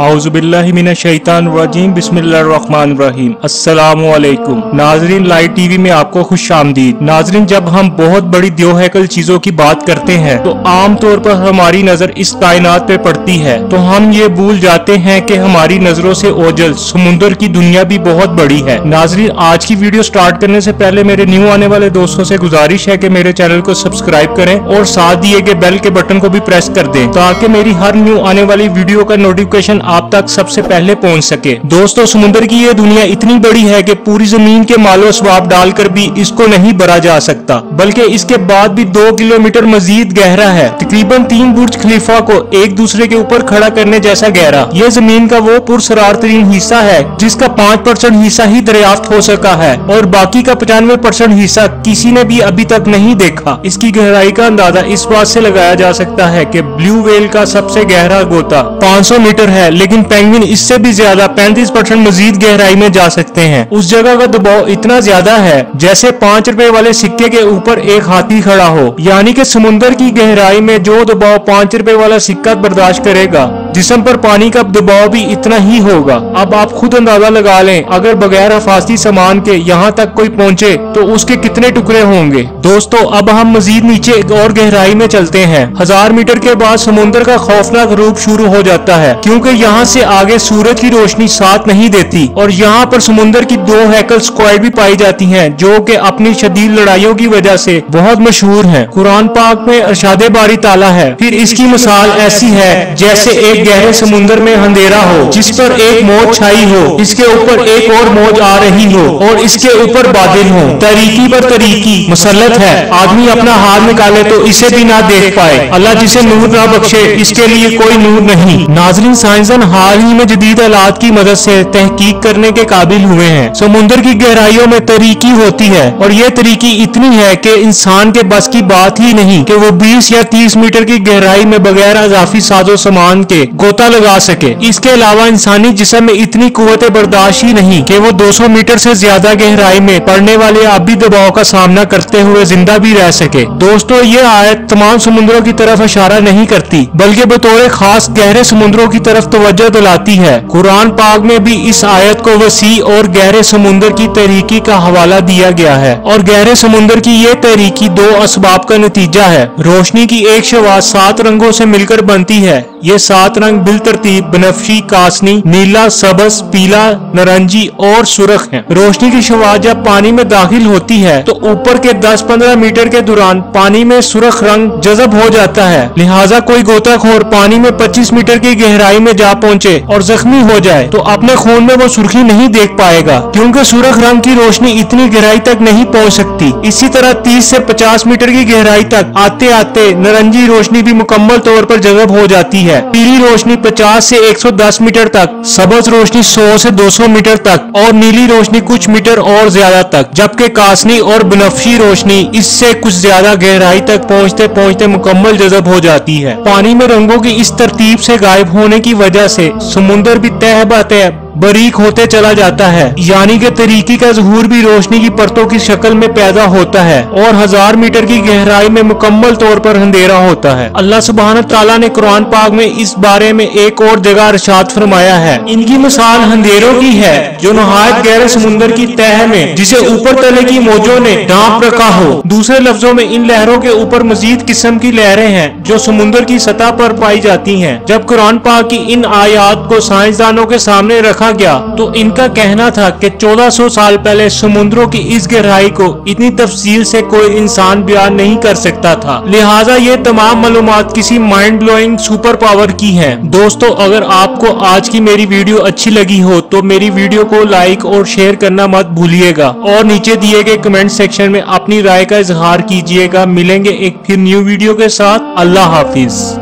اعوذ باللہ من الشیطان الرجیم، بسم اللہ الرحمن الرحیم۔ السلام علیکم۔ ناظرین لائٹ ٹی وی میں آپ کو خوش آمدید۔ ناظرین، جب ہم بہت بڑی دیو ہیکل چیزوں کی بات کرتے ہیں، تو عام طور پر ہماری نظر اس کائنات پہ پڑتی ہے۔ تو ہم یہ بھول جاتے ہیں کہ ہماری نظروں سے اوجل، سمندر کی دنیا بھی بہت بڑی ہے۔ ناظرین، آج کی ویڈیو سٹارٹ کرنے سے پہلے میرے نیو آنے والے دوستوں سے گزارش ہے کہ میرے چینل کو سبسکرائب کریں اور ساتھ دیے گئے بیل کے بٹن کو بھی پریس کر دیں، تاکہ میری ہر نیو آنے والی ویڈیو کا نوٹیفکیشن آپ تک سب سے پہلے پہنچ سکے۔ دوستو، سمندر کی یہ دنیا اتنی بڑی ہے کہ پوری زمین کے مال و سواب ڈال کر بھی اس کو نہیں بھرا جا سکتا، بلکہ اس کے بعد بھی دو کلومیٹر مزید گہرا ہے۔ تقریباً تین برج خلیفہ کو ایک دوسرے کے اوپر کھڑا کرنے جیسا گہرا۔ یہ زمین کا وہ پرسرار ترین حصہ ہے، جس کا پانچ پرسنٹ حصہ ہی دریافت ہو سکا ہے، اور باقی کا پچانوے پرسنٹ حصہ کسی نے بھی ابھی تک نہیں دیکھا۔ اس کی گہرائی کا اندازہ اس بات سے لگایا جا سکتا ہے کہ بلیو ویل کا سب سے گہرا گوتا پانچ سو میٹر ہے۔ لیکن پینگوین اس سے بھی زیادہ پینتیس پرسنٹ مزید گہرائی میں جا سکتے ہیں۔ اس جگہ کا دباؤ اتنا زیادہ ہے جیسے پانچ روپے والے سکے کے اوپر ایک ہاتھی کھڑا ہو یعنی کہ سمندر کی گہرائی میں جو دباؤ پانچ روپے والا سکہ برداشت کرے گا۔ جسم پر پانی کا دباؤ بھی اتنا ہی ہوگا۔ اب آپ خود اندازہ لگا لیں، اگر بغیر حفاظتی سامان کے یہاں تک کوئی پہنچے تو اس کے کتنے ٹکڑے ہوں گے۔ دوستو، اب ہم مزید نیچے اور گہرائی میں چلتے ہیں۔ ہزار میٹر کے بعد سمندر کا خوفناک روپ شروع ہو جاتا ہے، کیونکہ یہاں سے آگے سورج کی روشنی ساتھ نہیں دیتی۔ اور یہاں پر سمندر کی دو ہیکل سکوائر بھی پائی جاتی ہیں، جو کہ اپنی شدید لڑائیوں کی وجہ سے بہت مشہور ہیں۔ قرآن پاک میں ارشاد باری تعالیٰ ہے۔ پھر اس کی مثال ایسی ہے جیسے ایک گہرے سمندر میں اندھیرا ہو، جس پر ایک موج چھائی ہو، اس کے اوپر ایک اور موج آ رہی ہو اور اس کے اوپر بادل ہو طریقی پر طریقی مسلط ہے۔ آدمی اپنا ہاتھ نکالے تو اسے بھی نہ دیکھ پائے۔ اللہ جسے نور نہ بخشے، اس کے لیے کوئی نور نہیں۔ ناظرین سائنسدان حال ہی میں جدید آلات کی مدد سے تحقیق کرنے کے قابل ہوئے ہیں۔ سمندر کی گہرائیوں میں طریقی ہوتی ہے اور یہ طریقی اتنی ہے کہ انسان کے بس کی بات ہی نہیں کہ وہ بیس یا تیس میٹر کی گہرائی میں بغیر اضافی ساز و سامان کے گوتا لگا سکے۔ اس کے علاوہ انسانی جسم میں اتنی قوت برداشت ہی نہیں کہ وہ دو سو میٹر سے زیادہ گہرائی میں پڑنے والے آبی دباؤ کا سامنا کرتے ہوئے زندہ بھی رہ سکے۔ دوستو، یہ آیت تمام سمندروں کی طرف اشارہ نہیں کرتی، بلکہ بطور خاص گہرے سمندروں کی طرف توجہ دلاتی ہے۔ قرآن پاک میں بھی اس آیت کو وسیع اور گہرے سمندر کی تحریکی کا حوالہ دیا گیا ہے۔ اور گہرے سمندر کی یہ تحریکی دو اسباب کا نتیجہ ہے۔ روشنی کی ایک شواز سات رنگوں سے مل کر بنتی ہے۔ یہ سات رنگ بالترتیب بنفشی، کاسنی، نیلا، سبز، پیلا نرنجی اور سرخ ہیں۔ روشنی کی شوا جب پانی میں داخل ہوتی ہے، تو اوپر کے دس پندرہ میٹر کے دوران پانی میں سرخ رنگ جذب ہو جاتا ہے۔ لہٰذا کوئی گوتا خور پانی میں پچیس میٹر کی گہرائی میں جا پہنچے اور زخمی ہو جائے، تو اپنے خون میں وہ سرخی نہیں دیکھ پائے گا۔ کیونکہ سرخ رنگ کی روشنی اتنی گہرائی تک نہیں پہنچ سکتی۔ اسی طرح تیس سے پچاس میٹر کی گہرائی تک آتے آتے نرنجی روشنی بھی مکمل طور پر جذب ہو جاتی ہے۔ پیلی روشنی پچاس سے ایک سو دس میٹر تک، سبز روشنی سو سے دو سو میٹر تک اور نیلی روشنی کچھ میٹر اور زیادہ تک، جبکہ کاسنی اور بنفشی روشنی اس سے کچھ زیادہ گہرائی تک پہنچتے پہنچتے مکمل جذب ہو جاتی ہے۔ پانی میں رنگوں کی اس ترتیب سے غائب ہونے کی وجہ سے سمندر بھی تہ بہ بریک ہوتے چلا جاتا ہے۔ یعنی کہ طریقی کا ظہور بھی روشنی کی پرتوں کی شکل میں پیدا ہوتا ہے اور ہزار میٹر کی گہرائی میں مکمل طور پر اندھیرا ہوتا ہے۔ اللہ سبحانہ تعالیٰ نے قرآن پاک میں اس بارے میں ایک اور جگہ ارشاد فرمایا ہے۔ ان کی مثال اندھیروں کی ہے جو نہایت گہرے سمندر کی تہ میں، جسے اوپر تلے کی موجوں نے ڈانپ رکھا ہو۔ دوسرے لفظوں میں، ان لہروں کے اوپر مزید قسم کی لہریں ہیں جو سمندر کی سطح پر پائی جاتی ہیں۔ جب قرآن پاک کی ان آیات کو سائنسدانوں کے سامنے رکھا گیا۔ تو ان کا کہنا تھا کہ چودہ سو سال پہلے سمندروں کی اس گہرائی کو اتنی تفصیل سے کوئی انسان بیان نہیں کر سکتا تھا۔ لہٰذا یہ تمام معلومات کسی مائنڈ بلوئنگ سپر پاور کی ہیں۔ دوستو، اگر آپ کو آج کی میری ویڈیو اچھی لگی ہو تو میری ویڈیو کو لائک اور شیئر کرنا مت بھولیے گا۔ اور نیچے دیے گئے کمنٹ سیکشن میں اپنی رائے کا اظہار کیجیے گا۔ ملیں گے ایک پھر نیو ویڈیو کے ساتھ۔ اللہ حافظ۔